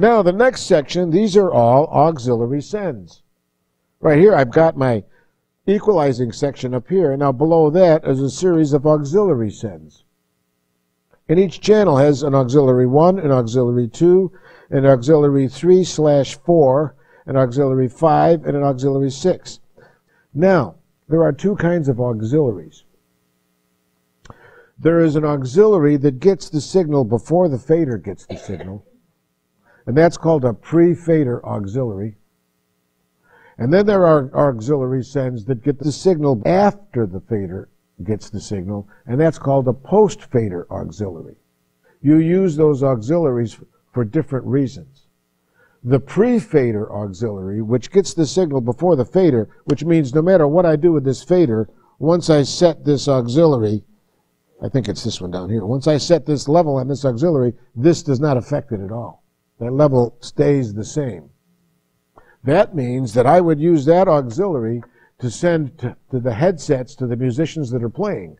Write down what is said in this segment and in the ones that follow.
Now, the next section, these are all auxiliary sends. Right here, I've got my equalizing section up here. And now, below that is a series of auxiliary sends. And each channel has an auxiliary 1, an auxiliary 2, an auxiliary 3 slash 4, an auxiliary 5, and an auxiliary 6. Now, there are two kinds of auxiliaries. There is an auxiliary that gets the signal before the fader gets the signal and that's called a pre-fader auxiliary. And then there are auxiliary sends that get the signal after the fader gets the signal, and that's called a post-fader auxiliary. You use those auxiliaries for different reasons. The pre-fader auxiliary, which gets the signal before the fader, which means no matter what I do with this fader, once I set this auxiliary, I think it's this one down here, once I set this level on this auxiliary, this does not affect it at all. That level stays the same. That means that I would use that auxiliary to send to, to, the headsets to the musicians that are playing.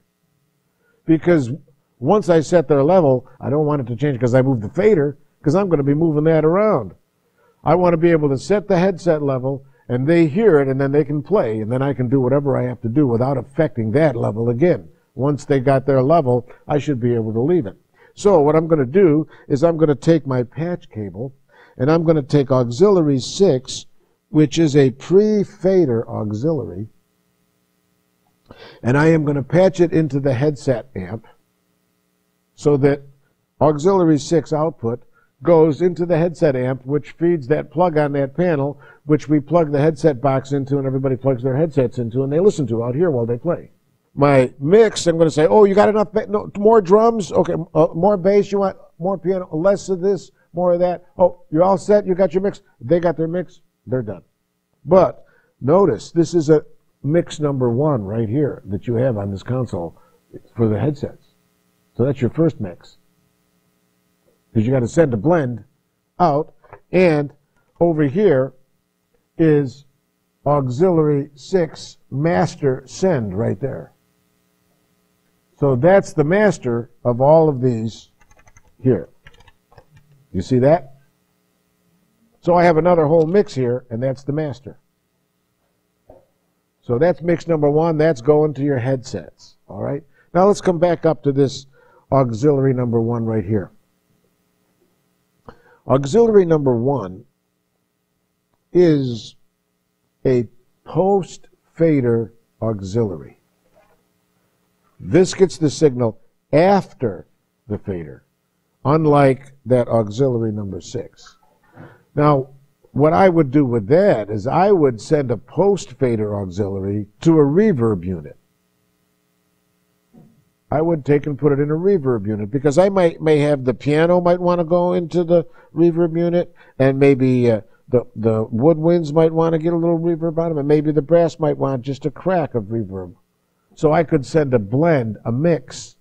Because once I set their level, I don't want it to change because I move the fader, because I'm going to be moving that around. I want to be able to set the headset level and they hear it and then they can play and then I can do whatever I have to do without affecting that level again. Once they got their level, I should be able to leave it. So what I'm going to do is I'm going to take my patch cable and I'm going to take auxiliary 6, which is a pre-fader auxiliary, and I am going to patch it into the headset amp so that auxiliary 6 output goes into the headset amp, which feeds that plug on that panel, which we plug the headset box into and everybody plugs their headsets into and they listen to out here while they play my mix, I'm going to say, oh, you got enough, no, more drums? Okay, uh, more bass, you want more piano, less of this, more of that. Oh, you're all set, you got your mix. They got their mix, they're done. But notice, this is a mix number one right here that you have on this console for the headsets. So that's your first mix. Because you got to send a blend out, and over here is auxiliary 6 master send right there. So that's the master of all of these here. You see that? So I have another whole mix here, and that's the master. So that's mix number one. That's going to your headsets. All right? Now let's come back up to this auxiliary number one right here. Auxiliary number one is a post-fader auxiliary. This gets the signal after the fader, unlike that auxiliary number six. Now, what I would do with that is I would send a post-fader auxiliary to a reverb unit. I would take and put it in a reverb unit because I might may have the piano might want to go into the reverb unit and maybe uh, the the woodwinds might want to get a little reverb on them and maybe the brass might want just a crack of reverb so I could send a blend, a mix,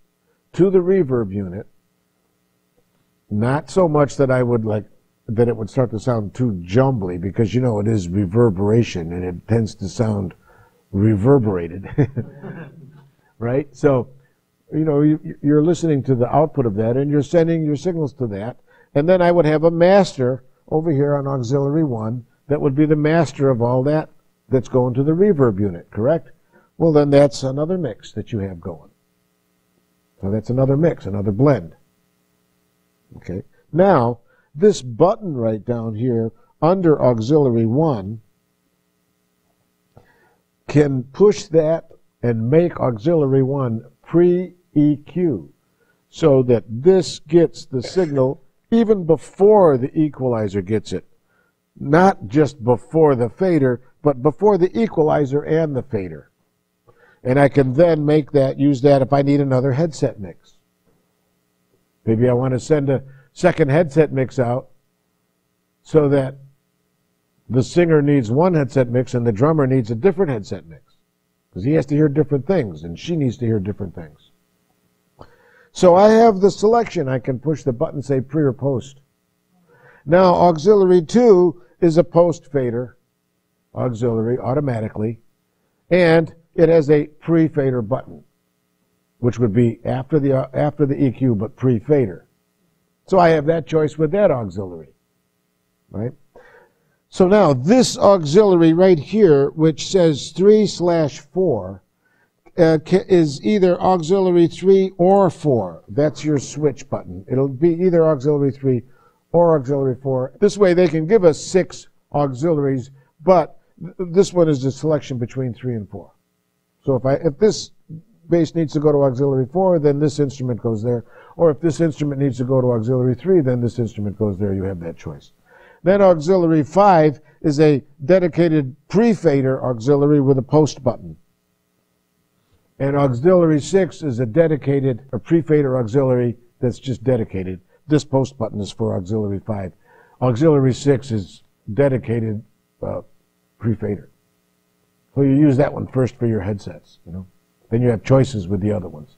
to the reverb unit. Not so much that I would like that it would start to sound too jumbly because you know it is reverberation and it tends to sound reverberated. right? So, you know, you, you're listening to the output of that and you're sending your signals to that. And then I would have a master over here on auxiliary one that would be the master of all that that's going to the reverb unit, correct? Well, then that's another mix that you have going. So that's another mix, another blend. Okay. Now, this button right down here under auxiliary 1 can push that and make auxiliary 1 pre-EQ so that this gets the signal even before the equalizer gets it. Not just before the fader, but before the equalizer and the fader. And I can then make that, use that if I need another headset mix. Maybe I want to send a second headset mix out so that the singer needs one headset mix and the drummer needs a different headset mix. Because he has to hear different things and she needs to hear different things. So I have the selection. I can push the button, say pre or post. Now, auxiliary 2 is a post fader auxiliary automatically. And it has a pre-fader button. which would be after the, uh, after the EQ but pre-fader. So I have that choice with that auxiliary, right? So now this auxiliary right here, which says 3 slash 4, uh, is either auxiliary 3 or 4. That's your switch button. It'll be either auxiliary 3 or auxiliary 4. This way they can give us six auxiliaries, but th this one is a selection between 3 and 4. So if I if this bass needs to go to auxiliary 4, then this instrument goes there. Or if this instrument needs to go to auxiliary 3, then this instrument goes there. You have that choice. Then auxiliary 5 is a dedicated pre-fader auxiliary with a post button. And auxiliary 6 is a dedicated, a pre-fader auxiliary that's just dedicated. This post button is for auxiliary 5. Auxiliary 6 is dedicated uh, pre-fader. So you use that one first for your headsets, you know. Then you have choices with the other ones.